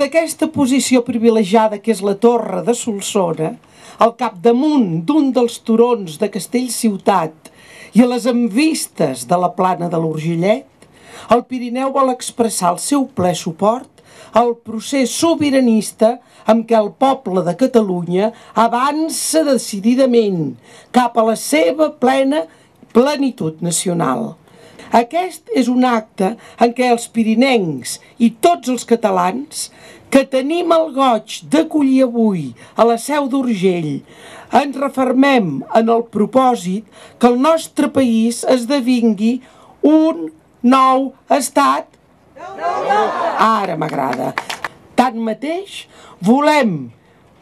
d'aquesta posició privilegiada que és la torre de Solsona, al capdamunt d'un dels turons de Castellciutat i a les envistes de la plana de l'Urgillet, el Pirineu vol expressar el seu ple suport al procés sobiranista amb què el poble de Catalunya avança decididament cap a la seva plena plenitud nacional. Aquest és un acte en què els pirinencs i tots els catalans que tenim el goig d'acollir avui a la Seu d'Urgell ens refermem en el propòsit que el nostre país esdevingui un nou estat. Ara m'agrada. Tanmateix, volem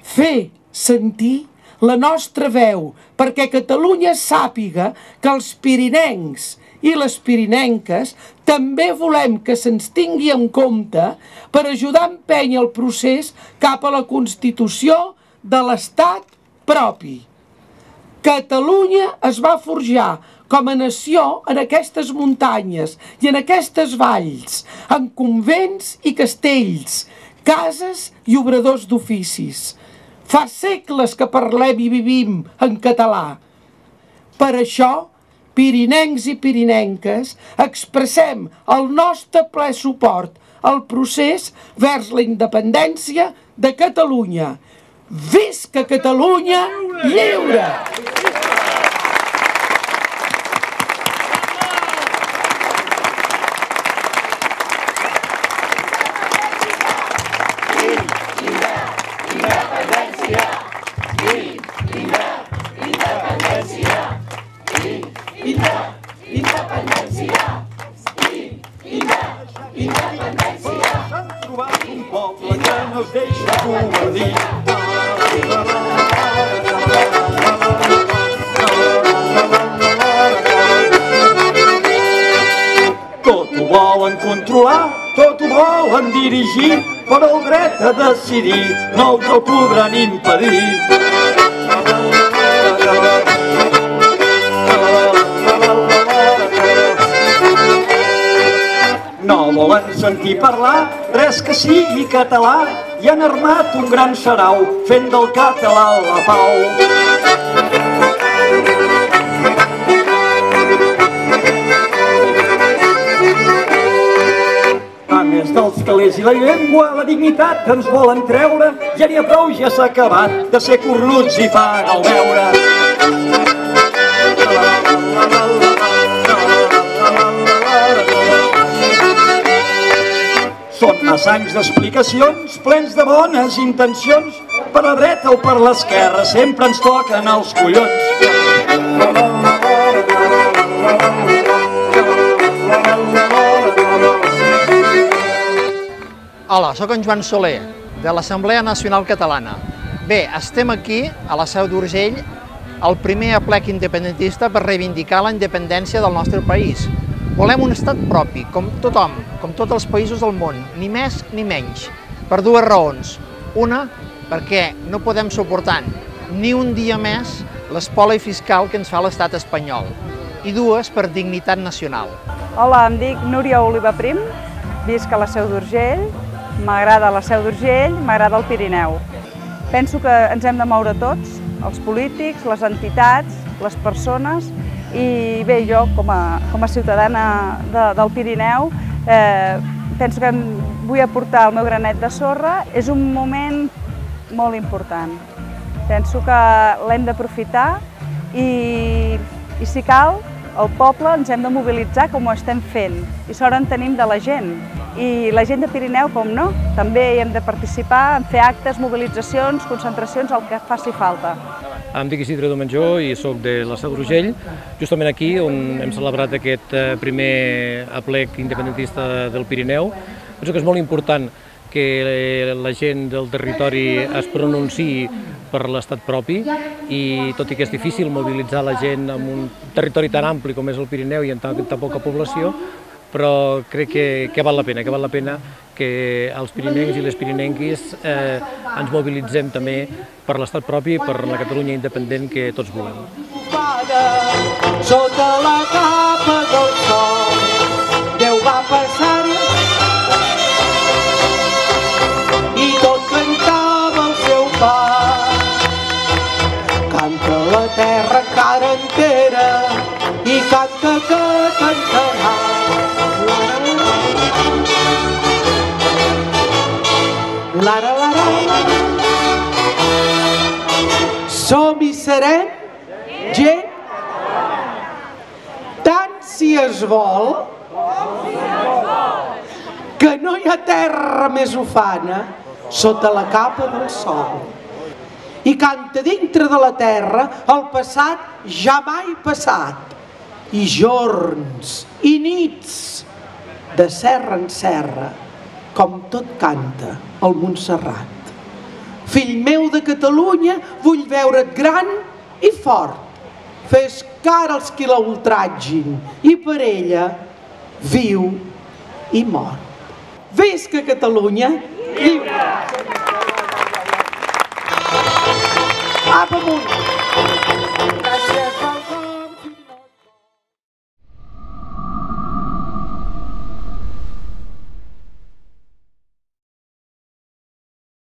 fer sentir la nostra veu perquè Catalunya sàpiga que els pirinencs i les pirinenques també volem que se'ns tingui en compte per ajudar a empènyer el procés cap a la constitució de l'estat propi. Catalunya es va forjar com a nació en aquestes muntanyes i en aquestes valls, en convents i castells, cases i obradors d'oficis. Fa segles que parlem i vivim en català. Per això, pirinencs i pirinenques, expressem el nostre ple suport al procés vers la independència de Catalunya. Visca Catalunya lliure! trobat poble que no es deixa convertir. Tot ho volen controlar, tot ho volen dirigir, però el dret a decidir no els el podran impedir. Volen sentir parlar res que sigui català i han armat un gran sarau fent del català la pau. Més dels calés i la llengua, la dignitat que ens volen treure, ja n'hi ha prou, ja s'ha acabat de ser cornuts i fan el veure. Són massa anys d'explicacions, plens de bones intencions, per la dreta o per l'esquerra, sempre ens toquen els collons. Hola, sóc en Joan Soler, de l'Assemblea Nacional Catalana. Bé, estem aquí, a la Seu d'Urgell, el primer aplec independentista per reivindicar la independència del nostre país. Volem un estat propi, com tothom, com tots els països del món, ni més ni menys, per dues raons. Una, perquè no podem suportar ni un dia més l'espoli fiscal que ens fa l'estat espanyol. I dues, per dignitat nacional. Hola, em dic Núria Oliva Prim, visc a la Seu d'Urgell, m'agrada la Seu d'Urgell, m'agrada el Pirineu. Penso que ens hem de moure tots, els polítics, les entitats, les persones, i bé, jo com a, com a ciutadana de, del Pirineu eh, penso que vull aportar el meu granet de sorra. És un moment molt important. Penso que l'hem d'aprofitar i, i si cal, el poble ens hem de mobilitzar com ho estem fent i sort en tenim de la gent. I la gent de Pirineu, com no, també hi hem de participar en fer actes, mobilitzacions, concentracions, el que faci falta. Em dic Isidre Domenjó i sóc de la Seu d'Urgell, justament aquí on hem celebrat aquest eh, primer aplec independentista del Pirineu. Penso que és molt important que la gent del territori es pronunciï per l'estat propi i tot i que és difícil mobilitzar la gent en un territori tan ampli com és el Pirineu i en tan, tan poca població, però crec que, que val la pena, que val la pena que els pirinencs i les pirinenquis eh, ens mobilitzem també per l'estat propi per la Catalunya independent que tots volem. Sota la capa del sol, Déu va passar i tot cantava el seu pas. Canta la terra encara entera i canta que cantarà. Lara, lara, lara. Som i serem gent tant si es vol que no hi ha terra més ufana sota la capa del sol. I canta dintre de la terra el passat ja mai passat. I jorns i nits de serra en serra com tot canta el Montserrat. Fill meu de Catalunya, vull veure't gran i fort. Fes cara als qui la ultratgin i per ella viu i mor. Visca Catalunya lliure! Apa amunt!